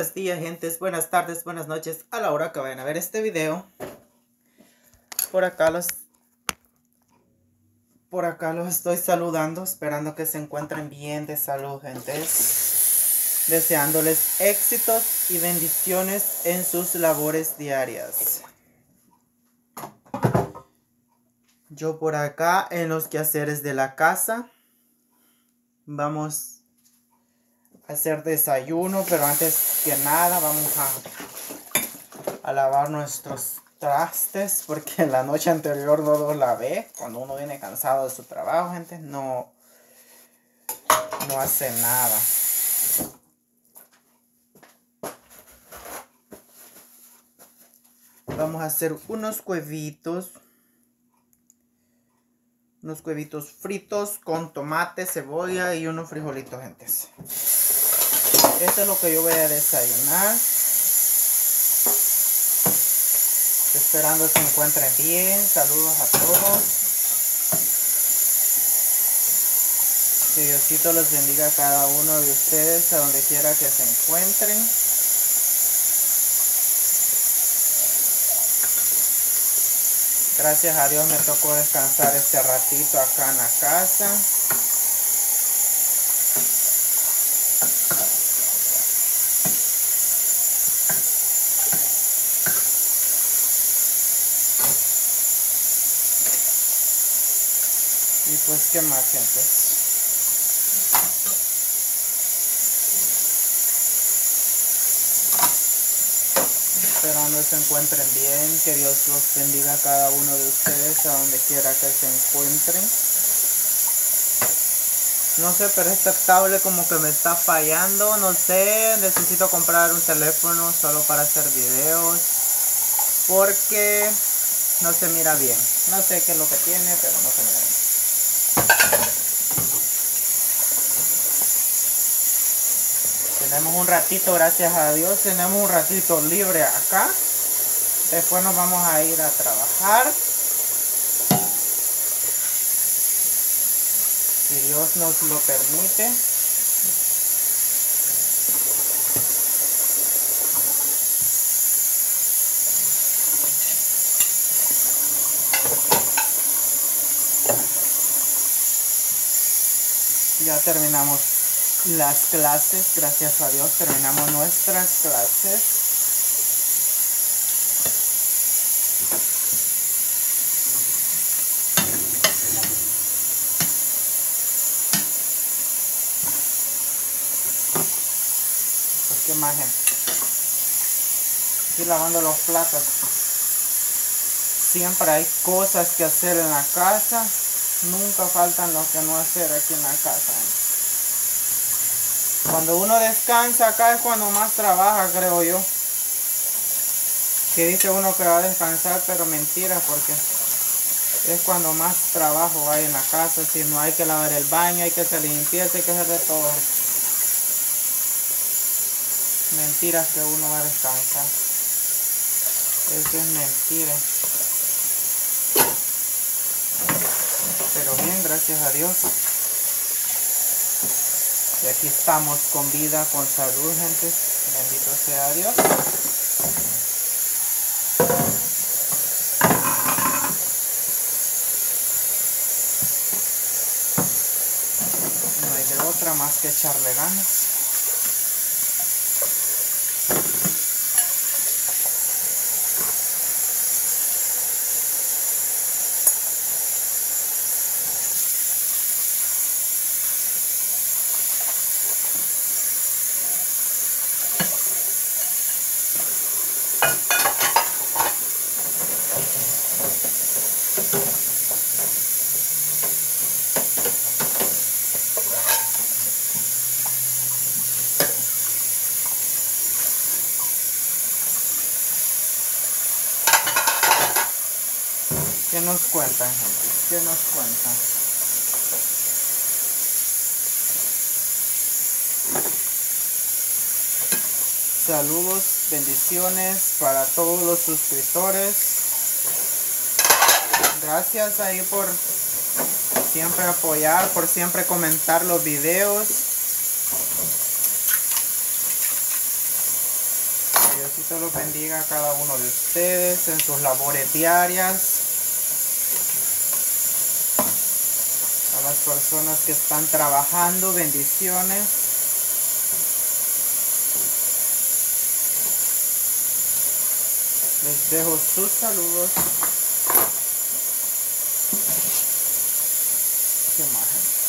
Buenos días, gentes. Buenas tardes, buenas noches. A la hora que vayan a ver este video. Por acá los... Por acá los estoy saludando, esperando que se encuentren bien de salud, gentes. Deseándoles éxitos y bendiciones en sus labores diarias. Yo por acá en los quehaceres de la casa. Vamos hacer desayuno, pero antes que nada vamos a, lavar nuestros trastes porque la noche anterior no los lavé. Cuando uno viene cansado de su trabajo, gente, no, no hace nada. Vamos a hacer unos huevitos. Unos huevitos fritos con tomate, cebolla y unos frijolitos, gentes. Esto es lo que yo voy a desayunar. Esperando se encuentren bien. Saludos a todos. Que Diosito los bendiga a cada uno de ustedes, a donde quiera que se encuentren. Gracias a Dios me tocó descansar este ratito acá en la casa. Y pues, ¿qué más, gente? Esperando se encuentren bien, que Dios los bendiga a cada uno de ustedes, a donde quiera que se encuentren. No sé, pero esta tablet como que me está fallando, no sé, necesito comprar un teléfono solo para hacer videos. Porque no se mira bien. No sé qué es lo que tiene, pero no se mira bien. Tenemos un ratito, gracias a Dios, tenemos un ratito libre acá. Después nos vamos a ir a trabajar. Si Dios nos lo permite. Ya terminamos las clases, gracias a Dios, terminamos nuestras clases. Pues qué gente. Estoy lavando los platos. Siempre hay cosas que hacer en la casa. Nunca faltan los que no hacer aquí en la casa. Cuando uno descansa acá es cuando más trabaja, creo yo. Que dice uno que va a descansar, pero mentira, porque es cuando más trabajo hay en la casa. Si no hay que lavar el baño, hay que hacer limpieza, hay que hacer de todo. Mentiras que uno va a descansar. Eso es mentira. Pero bien, gracias a Dios. Y aquí estamos con vida, con salud, gente. Bendito sea Dios. No hay de otra más que echarle ganas. ¿Qué nos cuentan, gente? ¿Qué nos cuentan? Saludos, bendiciones para todos los suscriptores. Gracias ahí por siempre apoyar, por siempre comentar los videos. Diosito los bendiga a cada uno de ustedes en sus labores diarias. Las personas que están trabajando, bendiciones. Les dejo sus saludos. ¿Qué más,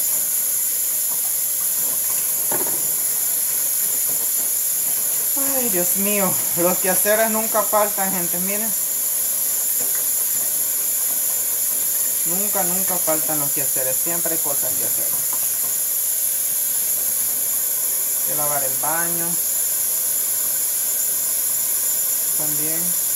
Ay, Dios mío, los quehaceres nunca faltan, gente, miren. Nunca, nunca faltan los quehaceres, siempre hay cosas que hacer. que lavar el baño. También.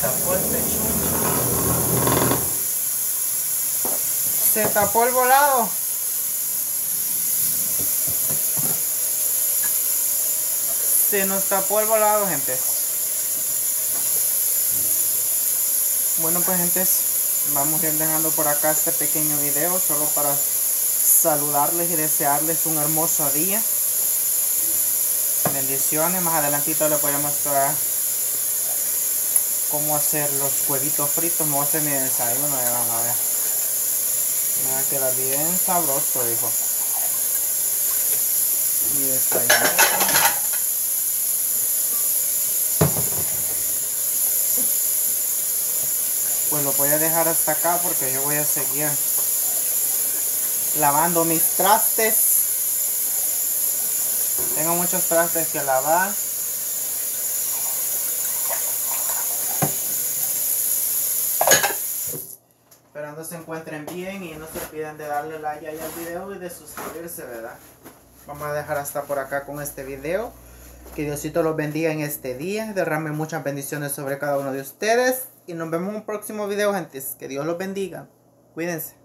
Pecho. Se tapó el volado. Se nos tapó el volado, gente. Bueno, pues, gente, vamos a ir dejando por acá este pequeño video solo para saludarles y desearles un hermoso día. Bendiciones. Más adelantito voy a mostrar cómo hacer los huevitos fritos. Me voy a hacer mi desayuno, van a ver. Me va a quedar bien sabroso, hijo. Mi desayuno. Pues lo voy a dejar hasta acá porque yo voy a seguir lavando mis trastes. Tengo muchos trastes que lavar. Esperando se encuentren bien y no se olviden de darle like al video y de suscribirse, ¿verdad? Vamos a dejar hasta por acá con este video. Que Diosito los bendiga en este día. Derrame muchas bendiciones sobre cada uno de ustedes. Y nos vemos en un próximo video, gente. Que Dios los bendiga. Cuídense.